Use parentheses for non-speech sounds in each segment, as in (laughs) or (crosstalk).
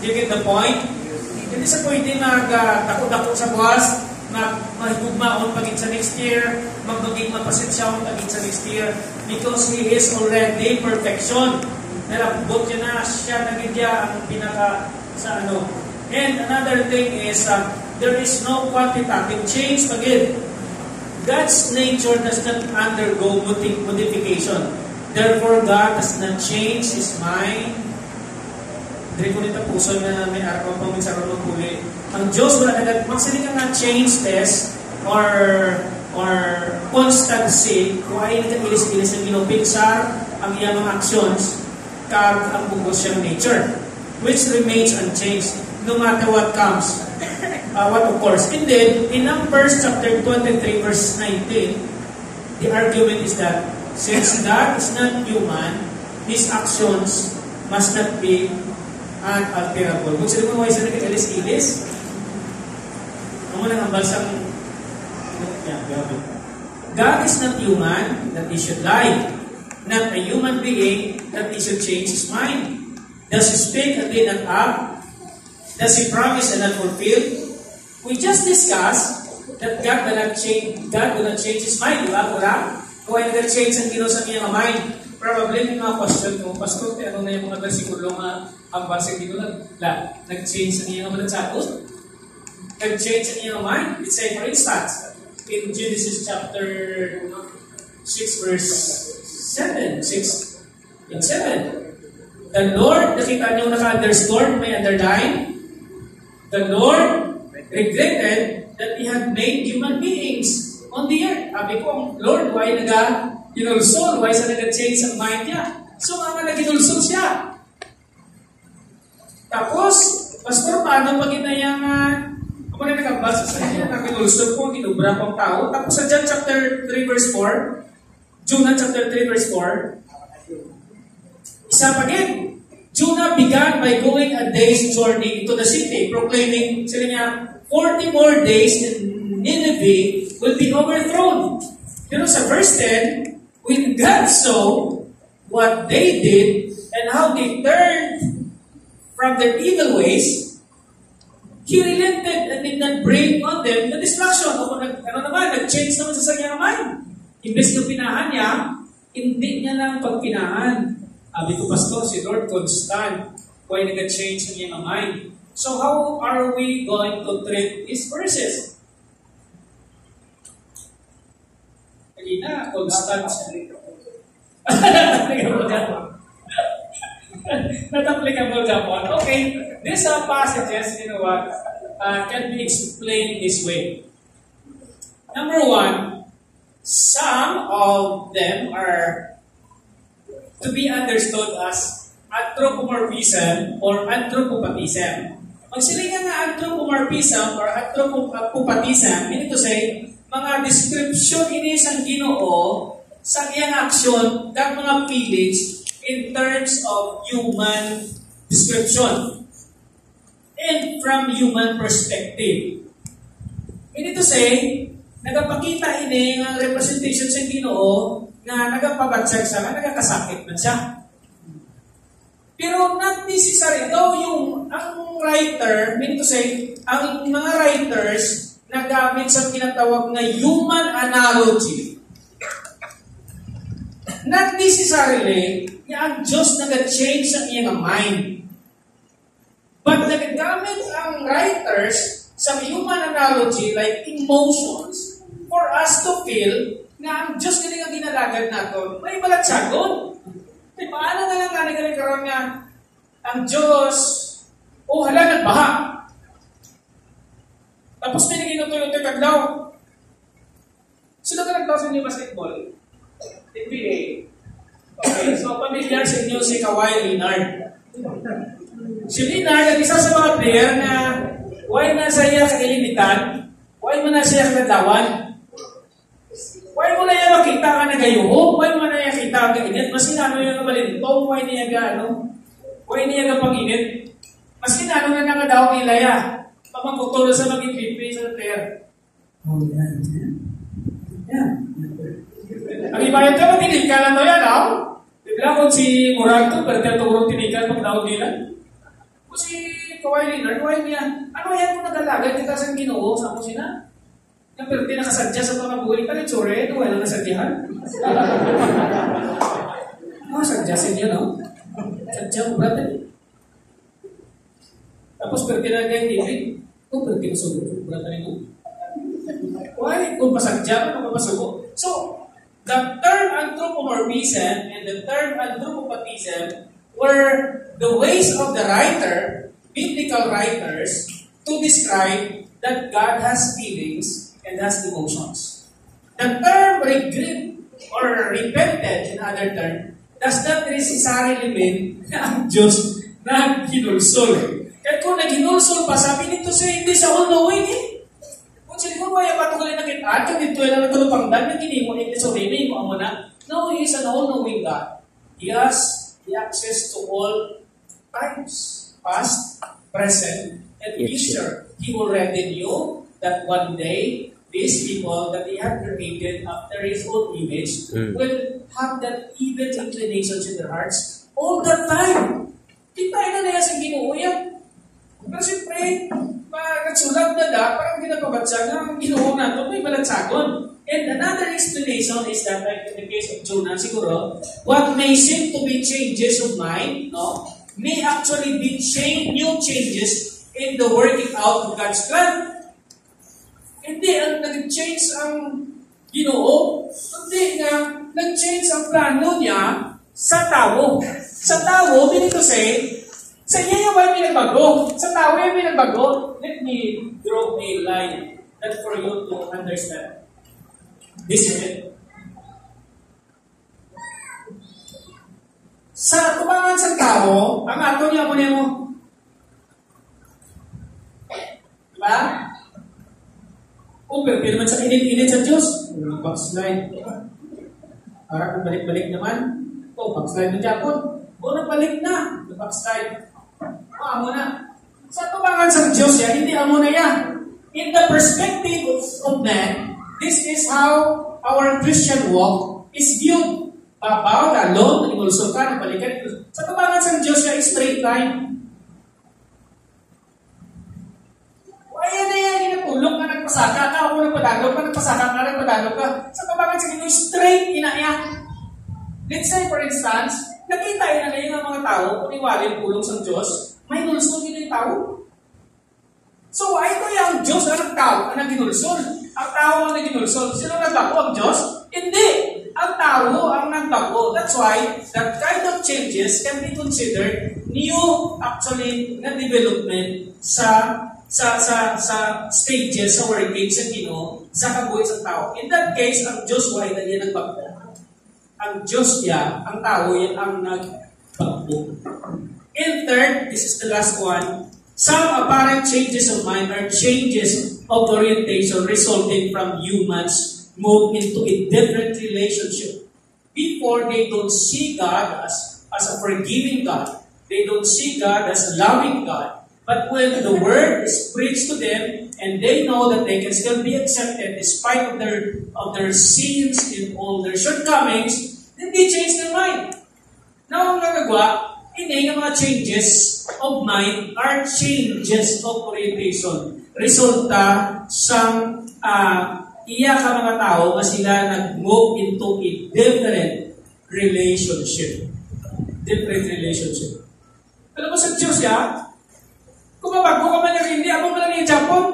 You get the point? Hindi sa pwede mag-dako-dako sa buwas, mag mahigugmaon pagit sa next year, magbagig mapasensyaon pagit sa next year, because He is already perfection. Narabot niya na siya nagidya ang pinaka sa ano. And another thing is, uh, there is no quantitative change pagit. God's nature does not undergo modification. Therefore, God does not change His mind, Diri ko nito puso na may araw pang minsan ron huli. Ang Diyos wala na magsili ka nga change test or or constancy kung ay nag-ilis-ilis ang ginupinsar ang iyang mga actions kag ang bugos siyang nature which remains unchanged no matter what comes (laughs) uh, what occurs. And then, in Numbers chapter 23 verse 19 the argument is that since God is not human His actions must not be unalterable. Kung sino mo isa nag-ilis-ilis, ang mga ang balsang yeah, God is not human that he should lie. Not a human being that he should change his mind. Does he speak and did not act? Does he promise and not fulfill? We just discussed that God will not change, God will not change his mind, di ba? Wala. Kung ay nag-change ang Diyos sa kanyang mind, probably may mga question mo, Pastor, ano na yung mga versikulo nga ang base dito lang, la, nag-change ang iyong mga sagot? Nag-change ang iyong mind? Let's say, for instance, in Genesis chapter 6 verse 7, 6 and 7. The Lord, nakita niyo naka-underscore, may underline. The Lord regretted that He had made human beings on the earth. Sabi ko, ang Lord, why naga ginulsol? Why sa naga-change ang mind niya? So, nga nga naginulsol siya. Tapos, Pastor, paano pag inayangan? Ako na nakabasa sa inyo, naginulsol ko, ginubra pang tao. Tapos sa John chapter 3 verse 4, Jonah chapter 3 verse 4, isa pa din, Jonah began by going a day's journey into the city, proclaiming, sila niya, 40 more days and Nineveh will be overthrown. Pero sa verse 10, when God saw what they did and how they turned from their evil ways, He relented and did not bring on them the destruction. O nag, ano naman, nag-change naman sa kanyang mind. Imbes na pinahan niya, hindi niya lang pagpinahan. Sabi ko, Pastor, si Lord constant. Why nag-change ang iyong mind? So how are we going to treat these verses? Kanina, constant. Not applicable Japan. Okay, these are passages, you know what, uh, can be explained this way. Number one, some of them are to be understood as anthropomorphism or anthropopathism. Pag sila nga anthropomorphism or anthropopathism, meaning to say, mga description ini sang ginoo sa iyang aksyon kag mga feelings in terms of human description and from human perspective. Meaning to say, nagapakita ini ng representation sa Ginoo na nagapabatsag sa nga nagakasakit man siya. Pero not necessary daw yung ang writer, meaning to say, ang mga writers nagamit sa tinatawag na human analogy. Not necessarily na ang Diyos nag-change sa iyang mind. But nagagamit ang writers sa human analogy like emotions for us to feel na ang Diyos galing ang ginalagad natin, may balatsagon. Di paano nga lang nga galing karoon nga ang Diyos, o oh, hala nagbaha. Tapos may naginutoy-utoy kaglaw. Sino ka nagtaw sa inyo basketball? NBA. Okay, so pamilyar sa inyo si Kawhi Leonard. Si Leonard, ang isa sa mga player na why na sa iya kailimitan, why mo na siya kadlawan, why mo na iya makita ka na gayuho, why mo na iya kita ka init, mas sinano yung nabalintong, why niya ga ano, why niya ga panginit, mas sinano na nakadaw nila ya, pamangkuturo sa maging pipi sa player. Oh, yeah. Yeah. Ang ibayad ka, matinikan na to yan, ah? Bigla kung si Murag to, pero turong tinikan pag daw nila. Kung si Kawhi Leonard, Kawhi niya, ano yan kung naglalagay kita sa ginoo, sa mo sina? Yung pero pinakasadya sa mga buhay, pa rin tsure, ito wala nasadyahan. Mga (laughs) sadya sa inyo, no? Sadya mo, brother. Tapos pero pinagay hindi, kung pero pinasugot, brother mo. Why? Kung pasadya ka, mapapasugo. So, the term anthropomorphism and the term anthropopathism were the ways of the writer, biblical writers, to describe that God has feelings and has emotions. The term regret or repented, in other term, does not necessarily mean na ang Diyos na ginulsol. Kaya kung nag-ginulsol pa, sabi nito siya, hindi sa all-knowing eh. Kung sila mo, kaya patuloy na kita, at kung dito na natulupangdan, na ginimo, hindi so rin, mo mo na, no, He is an all-knowing God. He has the access to all times, past, present, and future. He already knew that one day, these people that he had created after his own image Mm. will have that evil inclinations in their hearts all the time. Kita na na sa ginoo yan. Pero siyempre, pag nagsulat na parang ginapabatsa na ito, may balatsagon. And another explanation is that, like in the case of Jonah, siguro, what may seem to be changes of mind, no, may actually be change, new changes in the working out of God's plan. Hindi ang nag-change ang ginoo, kundi nga nag-change ang plano niya sa tao. Sa tao, meaning to say, sa inyo yung may pinagbago. Sa tao yung pinagbago. Let me draw a line that for you to understand. This is it. Sa tumangan sa tao, ang ato niya mo mo. Diba? O, pero naman sa init-init sa Diyos. Backslide. Kung balik-balik naman. O, backslide na Japon. O, nagbalik na. Backslide. O, amo na. Sa tumangan sa Diyos yan, hindi amo na yan. In the perspective of man, this is how our Christian walk is viewed. Babaw, lalo, nagingulso ka, nagbalikan. Sa tumangan sa Diyos yan, straight line. Ayan na yan, inatulog ka, nagpasaka ka, o nagpadagaw ka, nagpasaka ka, nagpadagaw ka. Sa tumangan sa Ginoo, straight inaya. Let's say, for instance, nakita na yun ang mga tao, kuniwali pulong sa Diyos, may nulsol yun yung tao. So, why ito yung Diyos ang tao ang naginulsol? Ang tao ang naginulsol. Sino nagbago ang Diyos? Hindi. Ang tao ang nagbago. That's why that kind of changes can be considered new actually na development sa sa sa sa stages sa working sa Ginoo sa kabuhi sa tao. In that case, ang Diyos why na yan nagbago. Ang Diyos niya, ang tao yan ang nagbago. And third, this is the last one, some apparent changes of mind are changes of orientation resulting from humans move into a different relationship. Before, they don't see God as, as a forgiving God. They don't see God as a loving God. But when the word is preached to them and they know that they can still be accepted despite of their of their sins and all their shortcomings, then they change their mind. Now, ang nagagawa, hindi ng mga changes of mind are changes of orientation. Resulta sa uh, iya ka mga tao na sila nag-move into a different relationship. Different relationship. Alam mo sa Diyos ya, kung mabago ka man yung hindi, ako man lang yung Japon.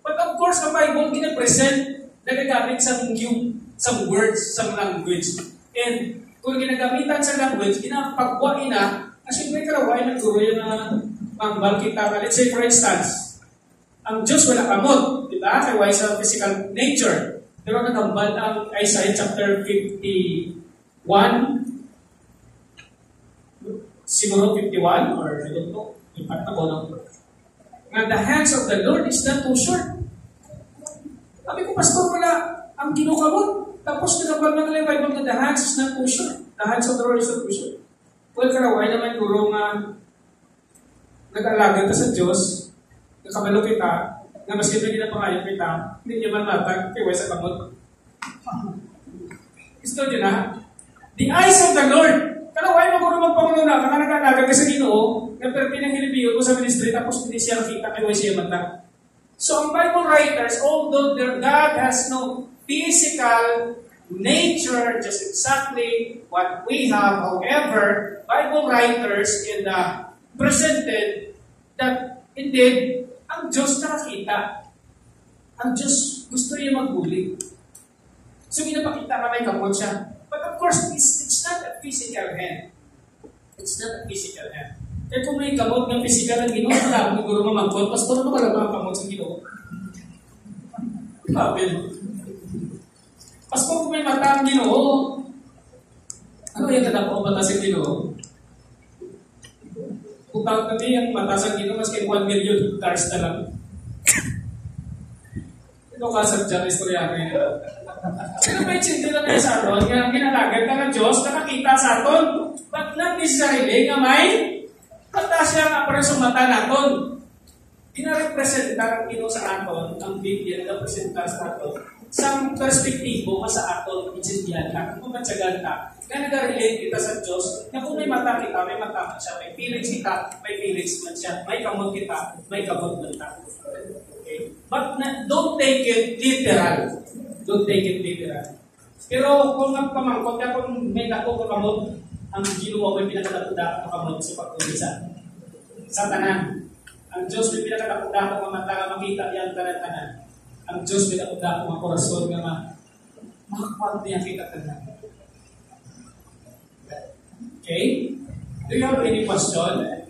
But of course, ang Bible, gina-present, nagagamit sa yung some words, some language. And kung ginagamitan sa language, ginapagwain na, kasi may karaway ng guro yung na mangbal kita ka. Let's say for instance, ang Diyos wala kamot, di ba? Kaya sa physical nature. Pero nagambal ang Isaiah chapter 51, siguro 51, or I don't know, impact ako ng nga the hands of the Lord is not too short. Sabi ko, Pastor, wala ang kinukamot. Tapos kinabal na nila yung Bible na the hands too short. The hands of the Lord is too short. Well, karaway naman guro nga nag-alaga ka sa Diyos, nakabalo kita, na mas hindi na pangayon kita, hindi niya man matag, kaya sa kamot. (laughs) Gusto niyo na? The eyes of the Lord. Karaway mo guro magpangulo na, kaya nag-alaga ka sa Ginoo, nga Pero pinanghilibiyo ko sa ministry tapos hindi siya nakita kay siya mata. So ang Bible writers, although their God has no physical nature, just exactly what we have, however, Bible writers in the presented that indeed, ang Diyos nakakita. Ang Diyos gusto niya magbuli. So, pinapakita ka may kamot siya. But of course, it's, it's not a physical hand. It's not a physical hand. Kaya kung may kamot ng physical ng ginoo, wala akong siguro mamangkot, pastor, ano wala mga kamot sa ginoo? Grabe, (laughs) no? Pastor, kung may mata ang ginoo, ano yung tatapos mata sa ginoo? Utang kami ang mata sa ginoo, maski 1 million cars na lang. Ito kasadya na istorya ngayon. Pero may chinti lang kayo sa aton, nga ang ginalagad ka ng Diyos, nakakita sa aton, but not necessarily nga may mata siya nga para sa mata naton. Ginarepresenta ang Ginoo sa aton, ang Biblia na presenta sa aton, sa perspektibo ka sa aton, insindihan ka, kung matyagan ka, na nag-relate kita sa Diyos, na kung may mata kita, may mata man siya, may feelings kita, may feelings man siya, may kamot kita, may kamot man ta. Okay? But na, don't take it literal. Don't take it literal. Pero kung nagpamangkot ka, kung may dako ka kamot, ang ginawa mo yung pinakadakuda ka kamot sa pagkulisan. Sa tanan. Ang Diyos may pinakadakuda ka nga makita yan tanan-tanan. Ang Diyos dakuda ka mga korason nga ma makakwat niya kita tanan. Okay? Do you have any question?